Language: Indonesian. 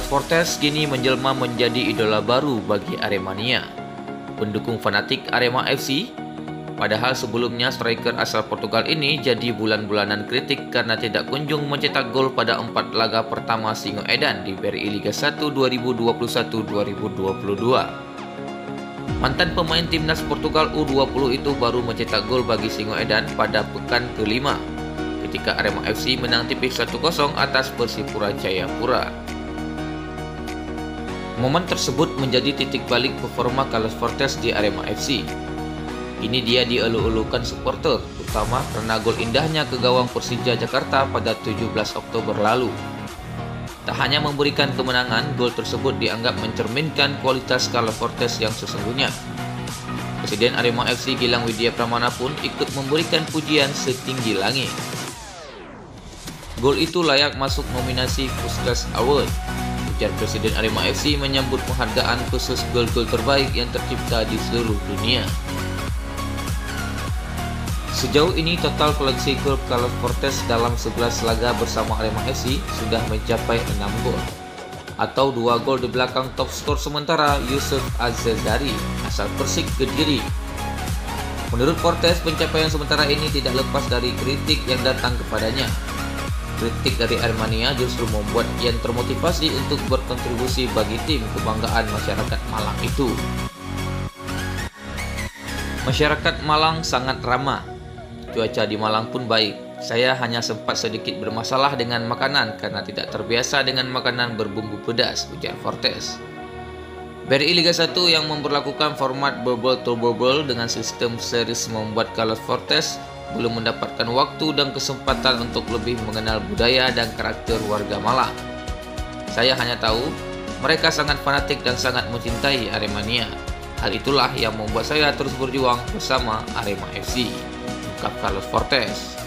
Fortes kini menjelma menjadi idola baru bagi Aremania. Pendukung fanatik Arema FC, padahal sebelumnya striker asal Portugal ini jadi bulan-bulanan kritik karena tidak kunjung mencetak gol pada empat laga pertama Singo Edan di BRI Liga 1 2021-2022. Mantan pemain timnas Portugal U20 itu baru mencetak gol bagi Singo Edan pada pekan kelima ketika Arema FC menang tipis 1-0 atas Persipura Jayapura. Momen tersebut menjadi titik balik performa Carlos Fortes di Arema FC. Ini dia dielu-elukan supporter, terutama karena gol indahnya ke gawang Persija Jakarta pada 17 Oktober lalu. Tak hanya memberikan kemenangan, gol tersebut dianggap mencerminkan kualitas Carlos Fortes yang sesungguhnya. Presiden Arema FC Gilang Widya Pramana pun ikut memberikan pujian setinggi langit. Gol itu layak masuk nominasi Puskas Award Presiden Arema FC menyambut penghargaan khusus gol-gol terbaik yang tercipta di seluruh dunia. Sejauh ini total koleksi gol Carlos Fortes dalam 11 laga bersama Arema FC sudah mencapai 6 gol atau 2 gol di belakang top skor sementara Yusuf Azizari asal Persik Kediri. Menurut Fortes, pencapaian sementara ini tidak lepas dari kritik yang datang kepadanya kritik dari Armania justru membuat Ian termotivasi untuk berkontribusi bagi tim kebanggaan masyarakat Malang itu. Masyarakat Malang sangat ramah. Cuaca di Malang pun baik. Saya hanya sempat sedikit bermasalah dengan makanan karena tidak terbiasa dengan makanan berbumbu pedas, ujar Fortes. BRI Liga 1 yang memperlakukan format bubble to bubble dengan sistem series membuat Carlos Fortes belum mendapatkan waktu dan kesempatan untuk lebih mengenal budaya dan karakter warga Malang. Saya hanya tahu mereka sangat fanatik dan sangat mencintai Aremania. Hal itulah yang membuat saya terus berjuang bersama Arema FC. Ungkap Carlos Fortes.